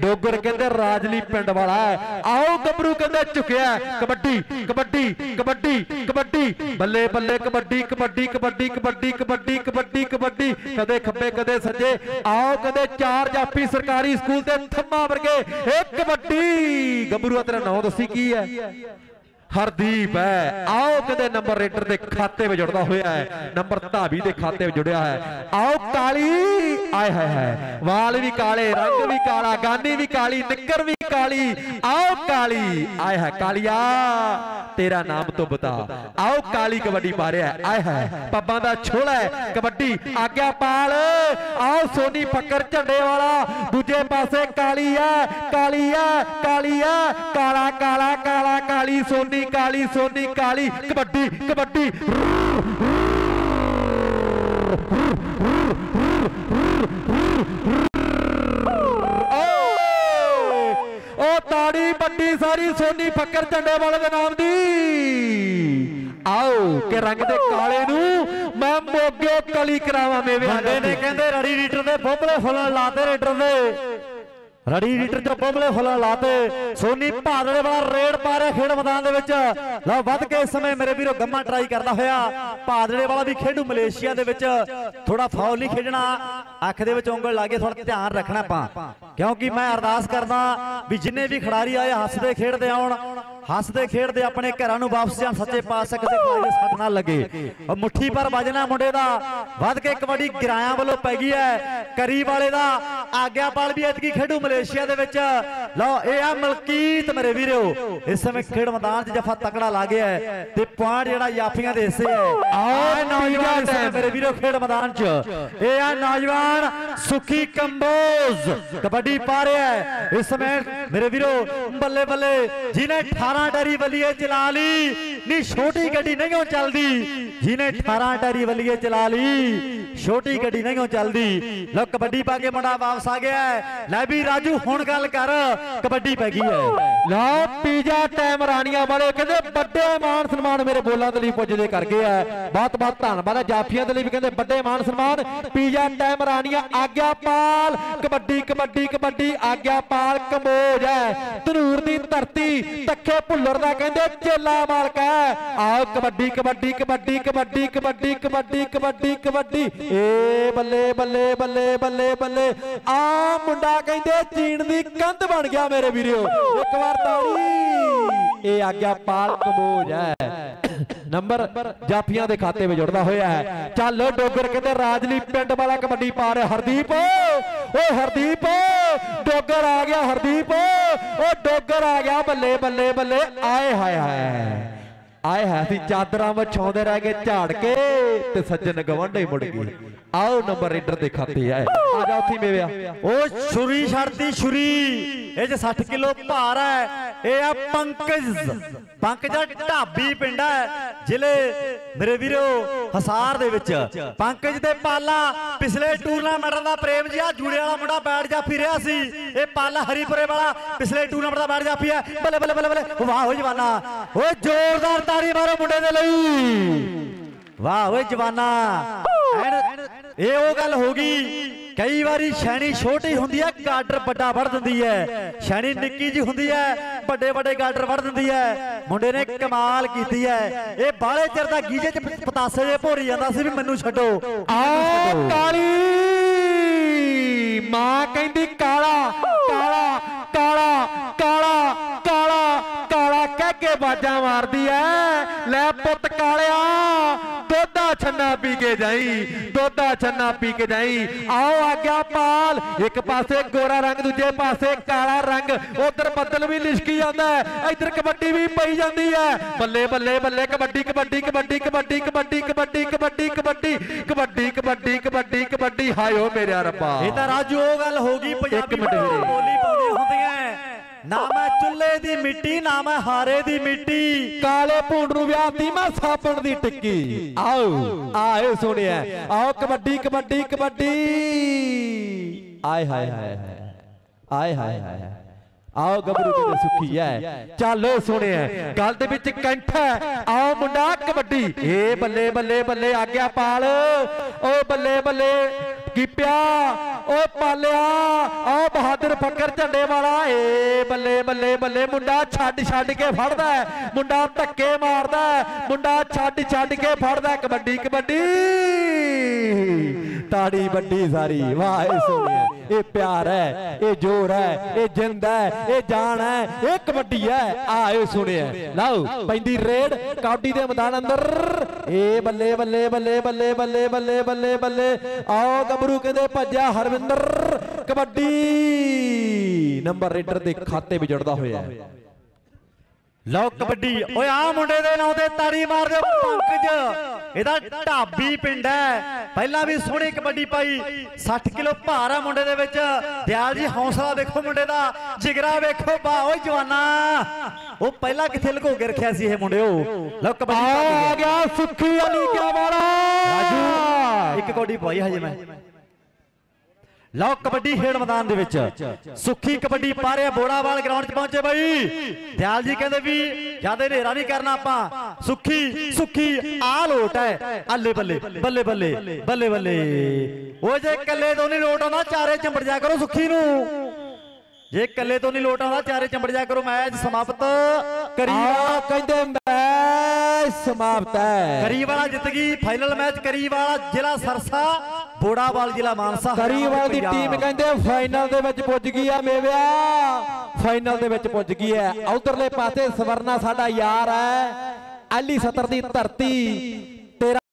ਡੋਗਰ ਕਹਿੰਦੇ ਰਾਜਲੀ ਪਿੰਡ ਵਾਲਾ ਆਓ ਗੱਭਰੂ ਕਹਿੰਦੇ ਝੁਕਿਆ ਕਬੱਡੀ ਕਬੱਡੀ ਕਬੱਡੀ ਕਬੱਡੀ। ਬੱਲੇ ਬੱਲੇ ਕਬੱਡੀ ਕਬੱਡੀ ਕਬੱਡੀ ਕਬੱਡੀ ਕਬੱਡੀ ਕਬੱਡੀ ਕਬੱਡੀ। ਕਦੇ ਖੱਬੇ, ਕਦੇ ਸੱਜੇ। ਆਓ ਕਦੇ ਚਾਰ ਜਾਫੀ ਸਰਕਾਰੀ ਸਕੂਲ ਤੇ ਥੰਮਾ ਵਰਗੇ। ਇਹ ਕਬੱਡੀ। ਗੱਭਰੂ ਤੇਰਾ ਨਾਮ ਦੱਸੀ ਕੀ ਹੈ? ਹਰਦੀਪ ਹੈ। ਆਓ ਕਦੇ ਨੰਬਰ ਰੇਟਰ ਦੇ ਖਾਤੇ ਵਿੱਚ ਜੁੜਦਾ ਹੋਇਆ ਹੈ। ਨੰਬਰ ਧਾਬੀ ਦੇ ਖਾਤੇ ਵਿੱਚ ਜੁੜਿਆ ਹੈ। ਆਓ ਕਾਲੀ, ਆਏ ਹਾਏ ਹਾਏ। ਵਾਲ ਵੀ ਕਾਲੇ, ਰੰਗ ਵੀ ਕਾਲਾ, ਗਾਨੀ ਵੀ ਕਾਲੀ, ਨਿੱਕਰ ਵੀ ਕਾਲੀ ਆਓ ਕਾਲੀ ਆਏ ਹਾਏ ਕਾਲੀਆ ਤੇਰਾ ਨਾਮ ਤੋਂ ਬਤਾ ਆਓ ਕਾਲੀ ਕਬੱਡੀ ਪਾ ਰਿਹਾ ਹੈ। ਆਏ ਹਾਏ ਪੱਬਾਂ ਦਾ ਛੋਲਾ ਹੈ ਕਬੱਡੀ ਆਗਿਆ ਪਾਲ ਆਓ ਸੋਨੀ ਫੱਕਰ ਝੰਡੇ ਵਾਲਾ ਦੂਜੇ ਪਾਸੇ ਕਾਲੀ ਹੈ ਕਾਲੀ ਹੈ ਕਾਲੀ ਹੈ ਕਾਲਾ ਕਾਲਾ ਕਾਲਾ ਕਾਲੀ ਸੋਨੀ ਕਾਲੀ ਸੋਨੀ ਕਾਲੀ ਕਬੱਡੀ ਕਬੱਡੀ ਓਏ! ਤਾੜੀ ਵੱਡੀ ਸਾਰੀ ਸੋਨੀ ਫੱਕਰ ਝੰਡੇ ਵਾਲੇ ਦੇ ਨਾਮ ਦੀ। ਆਓ ਕਿ ਰੰਗ ਦੇ ਕਾਲੇ ਨੂੰ ਮੈਂ ਮੋਗੇ ਕਲੀ ਕਰਾਵਾਂ ਮੇਵੇ ਮੁੰਡੇ ਨੇ ਕਹਿੰਦੇ ਰੜੀ ਰੀਟਰ ਦੇ ਬੋਬਲੇ ਫੁੱਲਾਂ ਲਾਤੇ ਰੀਟਰ ਦੇ। ਰੜੀ ਰੀਟਰ ਚੋਂ ਬੋਬਲੇ ਫੁੱਲਾਂ ਲਾਤੇ, ਸੋਨੀ ਭਾਦੜੇ ਵਾਲਾ ਰੇਡ ਪਾ ਰਿਹਾ ਖੇਡ ਮੈਦਾਨ ਦੇ ਵਿੱਚ। ਲਓ, ਵੱਧ ਕੇ ਇਸ ਸਮੇਂ ਮੇਰੇ ਵੀਰੋ ਗੰਮਾ ਟਰਾਈ ਕਰਦਾ ਹੋਇਆ। ਭਾਦੜੇ ਵਾਲਾ ਵੀ ਖੇਡੂ ਮਲੇਸ਼ੀਆ ਦੇ ਵਿੱਚ। ਥੋੜਾ ਫਾਉਲ ਨਹੀਂ ਖੇਡਣਾ। ਅੱਖ ਦੇ ਵਿੱਚ ਉਂਗਲ ਲਾਗੇ ਥੋੜਾ ਧਿਆਨ ਰੱਖਣਾ ਆਪਾਂ। ਕਿਉਂਕਿ ਮੈਂ ਅਰਦਾਸ ਕਰਦਾ ਵੀ ਜਿੰਨੇ ਵੀ ਖਿਡਾਰੀ ਆਏ, ਹੱਸਦੇ ਖੇਡਦੇ ਆਉਣ। ਹੱਸਦੇ ਖੇਡਦੇ ਆਪਣੇ ਘਰਾਂ ਨੂੰ ਵਾਪਸ ਜਾਣ, ਸੱਚੇ ਪਾਤਸ਼ਾਹ ਕਿਸੇ ਖਿਡਾਰੀ ਦੇ ਸੱਟ ਨਾ ਲੱਗੇ। ਉਹ ਮੁੱਠੀ ਪਰ ਵੱਜਣਾ ਮੁੰਡੇ ਦਾ। ਵੱਧ ਕੇ ਕਬੱਡੀ ਗਿਰਾਇਆਂ ਵੱਲੋਂ ਪੈ ਗਈ ਹੈ। ਕਰੀ ਵਾਲੇ ਦਾ ਆਗਿਆਪਾਲ ਵੀ ਇਤਕੀ ਖੇਡੂ ਮਲੇਸ਼ੀਆ ਦੇ ਵਿੱਚ। ਲਓ ਇਹ ਆ ਮਲਕੀਤ ਮੇਰੇ ਵੀਰੋ। ਇਸ ਸਮੇਂ ਖੇਡ ਮੈਦਾਨ 'ਚ ਜਫਾ ਤਕੜਾ ਲਾ ਗਿਆ ਤੇ ਪੁਆਇੰਟ ਜਿਹੜਾ ਯਾਫੀਆਂ ਦੇ ਹਿੱਸੇ ਹੈ। ਆਹ ਨੌਜਵਾਨ ਮੇਰੇ ਵੀਰੋ ਖੇਡ ਮੈਦਾਨ 'ਚ। ਇਹ ਆ ਨੌਜਵਾਨ ਸੁਖੀ ਕੰਬੋਜ। ਕਬੱਡੀ ਪਾ ਰਿਹਾ ਹੈ। ਇਸ ਸਮੇਂ ਮੇਰੇ ਵੀਰੋ ਬੱਲੇ ਬੱਲੇ ਜਿਹਨੇ 18 ਟਰੀ ਬੱਲੀਏ ਚਲਾ ਲਈ ਨਹੀਂ ਛੋਟੀ ਗੱਡੀ ਨਹੀਂ ਓ ਚੱਲਦੀ। ਜਿਹਨੇ 18 ਟਰੀ ਬੱਲੀਏ ਚਲਾ ਲਈ ਛੋਟੀ ਗੱਡੀ ਨਹੀਂ ਓ ਚੱਲਦੀ। ਲੋ ਕਬੱਡੀ ਪਾ ਕੇ ਮੁੰਡਾ ਵਾਪਸ ਆ ਗਿਆ ਹੈ। ਲੈ ਵੀ ਰਾਜੂ, ਹੁਣ ਗੱਲ ਕਰ। ਕਬੱਡੀ ਪੈ ਗਈ ਹੈ। ਲਓ, ਪੀਜਾ ਟਾਈਮ ਰਾਣੀਆਂ ਵਾਲੇ, ਕਹਿੰਦੇ ਵੱਡੇ ਮਾਨ ਸਨਮਾਨ ਮੇਰੇ ਬੋਲਾਂ ਦੇ ਲਈ ਪੁੱਜਦੇ ਕਰ ਆ ਬਹੁਤ ਬਹੁਤ ਧੰਨਵਾਦ ਹੈ, ਜਾਫੀਆਂ ਦੇ ਲਈ ਵੀ ਕਹਿੰਦੇ ਵੱਡੇ ਮਾਨ ਸਨਮਾਨ। ਪੀਜਾ ਟਾਈਮ ਰਾਣੀਆਂ, ਆਗਿਆਪਾਲ। ਕਬੱਡੀ ਕਬੱਡੀ ਕਬੱਡੀ, ਆਗਿਆਪਾਲ ਕੰਬੋਜ ਹੈ। ਧਨੂਰ ਦੀ ਧਰਤੀ ਤੱਕੇ ਭੁੱਲਰ ਦਾ ਕਹਿੰਦੇ ਚੇਲਾ ਮਾਲਕ ਹੈ। ਆਓ, ਕਬੱਡੀ ਕਬੱਡੀ ਕਬੱਡੀ ਕਬੱਡੀ ਕਬੱਡੀ ਕਬੱਡੀ ਕਬੱਡੀ ਕਬੱਡੀ। ਏ ਬੱਲੇ ਬੱਲੇ ਬੱਲੇ ਬੱਲੇ ਬੱਲੇ। ਆ ਮੁੰਡਾ ਕਹਿੰਦੇ ਚੀਨ ਦੀ ਕੰਧ ਬਣ ਗਿਆ ਮੇਰੇ ਵੀਰਿਓ। ਇੱਕ ਵਾਰ ਤਾੜੀ। ਇਹ ਆਗਿਆ ਪਾਲ ਕਬੋਜ ਹੈ। ਨੰਬਰ ਜਾਫੀਆਂ ਦੇ ਖਾਤੇ ਵਿੱਚ ਜੁੜਦਾ ਹੋਇਆ ਹੈ। ਚੱਲ ਡੋਗਰ ਕਹਿੰਦੇ ਰਾਜਲੀ ਪਿੰਡ ਵਾਲਾ ਕਬੱਡੀ ਪਾ ਰਿਹਾ, ਹਰਦੀਪ। ਓਏ ਹਰਦੀਪ, ਡੋਗਰ ਆ ਗਿਆ ਹਰਦੀਪ। ਓ ਡੋਗਰ ਆ ਗਿਆ, ਬੱਲੇ ਬੱਲੇ ਬੱਲੇ। ਆਏ ਹਾਏ ਹਾਏ। ਆਏ ਹੈ ਸੀ ਚਾਦਰਾਂ ਵਿਛਾਉਂਦੇ ਰਹਿ ਗਏ ਝਾੜ ਕੇ ਤੇ ਸੱਜਣ ਗਵੰਡੇ ਮੁੜ ਗਏ। ਆਓ ਨੰਬਰ ਰੇਡਰ ਦੇ ਖਾਤੇ ਆਏ। ਆ ਜਾ ਉੱਥੇ ਮੇਵਿਆ। ਉਹ ਛੁਰੀ ਛੜਦੀ ਛੁਰੀ, ਇਹ ਚ 60 ਕਿਲੋ ਭਾਰ ਹੈ। ਇਹ ਆ ਪੰਕਜ। ਪੰਕਜ ਢਾਬੀ ਪਿੰਡ ਹੈ, ਜ਼ਿਲ੍ਹੇ ਮੇਰੇ ਵੀਰੋ ਹਸਾਰ ਦੇ ਵਿੱਚ। ਪੰਕਜ ਤੇ ਪਾਲਾ ਪਿਛਲੇ ਟੂਰਨਾਮੈਂਟ ਦਾ ਪ੍ਰੇਮ ਜੀ ਆ ਜੂੜੇ ਵਾਲਾ ਮੁੰਡਾ ਬੈਠ ਜਾ ਫਿਰਿਆ ਸੀ। ਇਹ ਪਾਲਾ ਹਰੀਪੁਰੇ ਵਾਲਾ ਪਿਛਲੇ ਟੂਰਨਾਮੈਂਟ ਦਾ ਬੈਠ ਜਾ ਪਿਆ ਬੱਲੇ ਬੱਲੇ ਬੱਲੇ ਬੱਲੇ। ਵਾਹ ਓਏ ਜਵਾਨਾ। ਓਏ ਜ਼ੋਰਦਾਰ ਤਾੜੀ ਮਾਰੋ ਮੁੰਡੇ ਦੇ ਲਈ। ਵਾਹ ਓਏ ਜਵਾਨਾ। ਇਹ ਉਹ ਗੱਲ ਹੋ ਗਈ। ਕਈ ਵਾਰੀ ਸ਼ੈਣੀ ਛੋਟੀ ਹੁੰਦੀ ਹੈ, ਕਾਡਰ ਵੱਡਾ ਵੜ ਦਿੰਦੀ ਹੈ। ਸ਼ੈਣੀ ਨਿੱਕੀ ਜੀ ਹੁੰਦੀ ਹੈ। ਵੱਡੇ ਵੱਡੇ ਗਾਡਰ ਵੜ ਦਿੰਦੀ ਹੈ ਮੁੰਡੇ ਨੇ ਕਮਾਲ ਕੀਤੀ ਹੈ ਇਹ ਬਾਲੇ ਚਿਰ ਦਾ ਗੀਜੇ ਚ ਪਤਾਸੇ ਜੇ ਭੋਰੀ ਜਾਂਦਾ ਸੀ ਵੀ ਮੈਨੂੰ ਛੱਡੋ। ਆਓ ਕਾਲੀ! ਮਾਂ ਕਹਿੰਦੀ ਕਾਲਾ ਕਾਲਾ ਕਾਲਾ ਕਾਲਾ ਕਾਲਾ ਕਾਲਾ ਕਹਿ ਕੇ ਬਾਜਾਂ ਮਾਰਦੀ ਐ। ਲੈ ਪੁੱਤ ਕਾਲਿਆ ਦੋਦਾ ਛੰਨਾ ਪੀ ਕੇ ਜਾਈ ਦੋਦਾ ਛੰਨਾ ਪੀ ਕੇ ਜਾਈ ਆਓ ਆਗਿਆ ਪਾਲ ਇੱਕ ਪਾਸੇ ਗੋਰਾ ਰੰਗ ਦੂਜੇ ਪਾਸੇ ਕਾਲਾ ਰੰਗ ਉਧਰ ਬੱਦਲ ਵੀ ਲਿਸ਼ਕੀ ਜਾਂਦਾ ਹੈ ਇੱਧਰ ਕਬੱਡੀ ਵੀ ਪਈ ਜਾਂਦੀ ਹੈ ਬੱਲੇ ਬੱਲੇ ਬੱਲੇ ਕਬੱਡੀ ਕਬੱਡੀ ਕਬੱਡੀ ਕਬੱਡੀ ਕਬੱਡੀ ਕਬੱਡੀ ਕਬੱਡੀ ਕਬੱਡੀ ਕਬੱਡੀ ਕਬੱਡੀ ਕਬੱਡੀ ਕਬੱਡੀ ਹਾਇਓ ਮੇਰੇ ਰੱਬਾ ਇਹ ਤਾਂ ਰਾਜੂ ਉਹ ਗੱਲ ਹੋ ਗਈ ਪੰਜਾਬੀ। ਬੋਲੀ ਪਾਉਂਦੀ ਹੁੰਦੀਆਂ ਨਾ ਮੈਂ ਚੁੱਲ੍ਹੇ ਦੀ ਮਿੱਟੀ ਨਾ ਮੈਂ ਹਾਰੇ ਦੀ ਮਿੱਟੀ। ਕਾਲੇ ਭੂੰਡ ਨੂੰ ਵਿਆਹਤੀ ਮੈਂ ਸਾਪਣ ਦੀ ਟਿੱਕੀ। ਆਓ, ਆਏ ਸੁਣਿਆ। ਆਓ ਕਬੱਡੀ ਕਬੱਡੀ ਕਬੱਡੀ। ਆਏ ਹਾਏ ਹਾਏ ਆਏ ਹਾਏ ਹਾਏ ਆਓ ਗੱਭਰੂ ਕਿਤੇ ਸੁਖੀ ਐ। ਚੱਲ ਸੁਣਿਆ। ਗੱਲ ਦੇ ਵਿੱਚ ਕੰਠ ਹੈ ਆਓ ਮੁੰਡਾ ਕਬੱਡੀ। ਏ ਬੱਲੇ ਬੱਲੇ ਬੱਲੇ ਆਗਿਆ ਪਾਲ। ਓ ਬੱਲੇ ਬੱਲੇ ਕੀਪਿਆ ਓਏ ਪਾਲਿਆ? ਆ ਬਹਾਦਰ ਫੱਕਰ ਝੰਡੇ ਵਾਲਾ। ਬੱਲੇ ਬੱਲੇ ਬੱਲੇ ਮੁੰਡਾ ਛੱਡ ਛੱਡ ਕੇ ਫੜਦਾ ਹੈ, ਮੁੰਡਾ ਧੱਕੇ ਮਾਰਦਾ ਹੈ, ਮੁੰਡਾ ਛੱਡ ਛੱਡ ਕੇ ਫੜਦਾ ਕਬੱਡੀ ਕਬੱਡੀ। ਤਾੜੀ ਵੱਡੀ ਸਾਰੀ। ਵਾਹ ਏ ਸੋਹਣਿਆ ਇਹ ਪਿਆਰ ਹੈ ਇਹ ਜੋਰ ਹੈ ਇਹ ਜਿੰਦ ਹੈ ਇਹ ਜਾਨ ਹੈ ਇਹ ਕਬੱਡੀ ਹੈ। ਆ ਏ ਸੁਣਿਆ ਲਓ ਪੈਂਦੀ ਰੇਡ ਕਬੱਡੀ ਦੇ ਮੈਦਾਨ ਅੰਦਰ। ਏ ਬੱਲੇ ਬੱਲੇ ਬੱਲੇ ਬੱਲੇ ਬੱਲੇ ਬੱਲੇ ਬੱਲੇ ਬੱਲੇ। ਆਓ ਗੱਭਰੂ ਕਹਿੰਦੇ ਭੱਜਿਆ ਹਰਵਿੰਦਰ। ਕਬੱਡੀ। ਨੰਬਰ ਰੇਡਰ ਦੇ ਖਾਤੇ ਵਿੱਚ ਜੁੜਦਾ ਹੋਇਆ ਹੈ। ਲਓ ਕਬੱਡੀ। ਓਏ ਆ ਮੁੰਡੇ ਦੇ ਨਾਂ ਤੇ ਤਾੜੀ ਮਾਰ ਦਿਓ ਪੰਕਜ। ਇਹਦਾ ਢਾਬੀ ਪਿੰਡ ਹੈ। ਪਹਿਲਾਂ ਵੀ ਸੋਹਣੀ ਕਬੱਡੀ ਪਾਈ। 60 ਕਿਲੋ ਭਾਰ ਆ ਮੁੰਡੇ ਦੇ ਵਿੱਚ। ਦਿਆਲ ਜੀ ਹੌਸਲਾ ਦੇਖੋ ਮੁੰਡੇ ਦਾ। ਜਿਗਰਾ ਵੇਖੋ ਬਾ ਓਏ ਜਵਾਨਾ। ਉਹ ਪਹਿਲਾਂ ਕਿੱਥੇ ਲੁਕੋ ਕੇ ਰੱਖਿਆ ਸੀ ਇਹ ਮੁੰਡਿਓ ਲਓ ਕਬੱਡੀ ਆ। ਗਿਆ ਸੁੱਖੀ ਅਲੀ ਕਿਆ ਵਾਲਾ। ਰਾਜੂ ਇੱਕ ਕਬੱਡੀ ਪਵਾਈ ਹਜੇ ਮੈਂ। ਲਓ ਕਬੱਡੀ ਖੇਡ ਮੈਦਾਨ ਦੇ ਵਿੱਚ। ਸੁੱਖੀ ਕਬੱਡੀ ਪਾ ਰਿਹਾ ਬੋੜਾਵਾਲ ਗਰਾਊਂਡ 'ਚ ਪਹੁੰਚੇ ਬਾਈ। ਦਿਆਲ ਜੀ ਕਹਿੰਦੇ ਵੀ ਜ਼ਿਆਦਾ ਹਨੇਰਾ ਨਹੀਂ ਕਰਨਾ ਆਪਾਂ। ਸੁੱਖੀ ਸੁੱਖੀ ਆ ਲੋਟ ਹੈ। ਅੱਲੇ ਬੱਲੇ ਬੱਲੇ ਬੱਲੇ ਬੱਲੇ ਬੱਲੇ। ਉਹ ਜੇ ਇਕੱਲੇ ਤੋਂ ਨਹੀਂ ਲੋਟ ਆਉਂਦਾ ਚਾਰੇ ਚੰਬੜ ਜਾ ਕਰੋ ਸੁੱਖੀ ਨੂੰ। ਜੇ ਇਕੱਲੇ ਤੋਂ ਨਹੀਂ ਲੋਟ ਆਉਂਦਾ ਚਾਰੇ ਚੰਬੜ ਜਾ ਕਰੋ ਮੈਚ ਸਮਾਪਤ। ਕਰੀ ਆ ਕਹਿੰਦੇ ਮੈਚ ਸਮਾਪਤ ਹੈ। ਕਰੀ ਵਾਲਾ ਜਿੱਤ ਗਈ। ਫਾਈਨਲ ਮੈਚ ਕਰੀ ਵਾਲਾ ਜ਼ਿਲ੍ਹਾ ਸਰਸਾ। ਬੋੜਾਵਾਲ ਜ਼ਿਲ੍ਹਾ ਮਾਨਸਾ ਕਰੀਵਾਲ ਦੀ। ਟੀਮ ਕਹਿੰਦੇ ਫਾਈਨਲ ਦੇ ਵਿੱਚ ਪੁੱਜ ਗਈ ਆ ਮੇਵਿਆ। ਫਾਈਨਲ ਦੇ ਵਿੱਚ ਪੁੱਜ ਗਈ ਹੈ। ਉਧਰਲੇ ਪਾਸੇ ਸਵਰਨਾ ਸਾਡਾ ਯਾਰ ਹੈ। ਐਲੀ 70 ਦੀ ਧਰਤੀ।